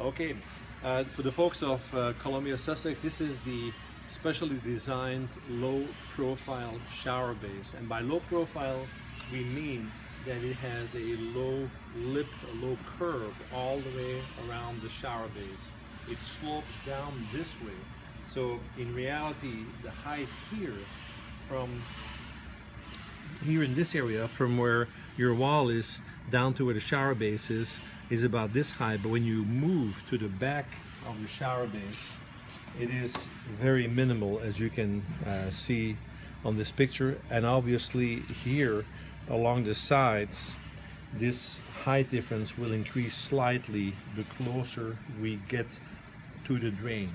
Okay, uh, for the folks of uh, Columbia, Sussex, this is the specially designed low profile shower base. And by low profile, we mean that it has a low lip, a low curve all the way around the shower base. It slopes down this way. So in reality, the height here from here in this area from where your wall is down to where the shower base is is about this high but when you move to the back of the shower base it is very minimal as you can uh, see on this picture. And obviously here along the sides this height difference will increase slightly the closer we get to the drain.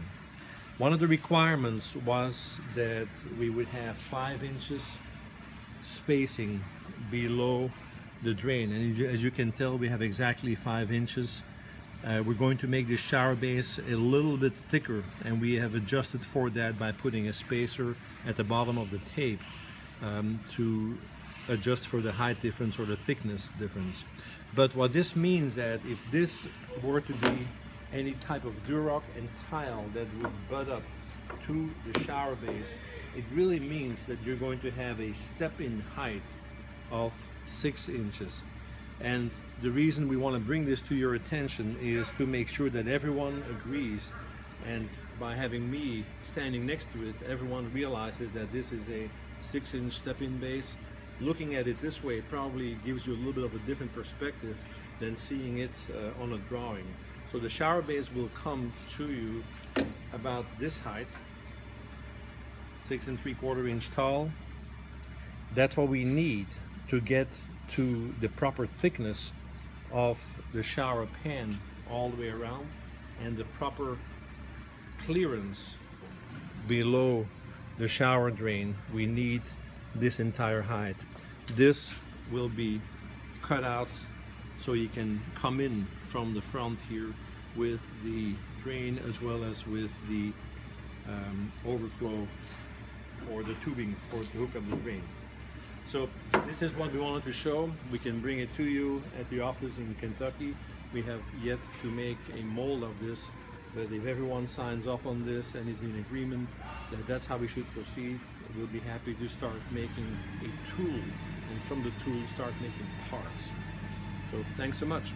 One of the requirements was that we would have five inches spacing below the drain. And as you can tell we have exactly five inches. Uh, we're going to make the shower base a little bit thicker and we have adjusted for that by putting a spacer at the bottom of the tape um, to adjust for the height difference or the thickness difference. But what this means that if this were to be any type of Durock and tile that would butt up to the shower base it really means that you're going to have a step in height of six inches. And the reason we want to bring this to your attention is to make sure that everyone agrees and by having me standing next to it, everyone realizes that this is a six inch step-in base. Looking at it this way probably gives you a little bit of a different perspective than seeing it uh, on a drawing. So the shower base will come to you about this height six and three quarter inch tall. That's what we need to get to the proper thickness of the shower pan all the way around and the proper clearance below the shower drain we need this entire height this will be cut out so you can come in from the front here with the drain as well as with the um, overflow or the tubing for to hook up the drain. So this is what we wanted to show. We can bring it to you at the office in Kentucky. We have yet to make a mold of this, but if everyone signs off on this and is in agreement that that's how we should proceed, we'll be happy to start making a tool and from the tool start making parts. So thanks so much.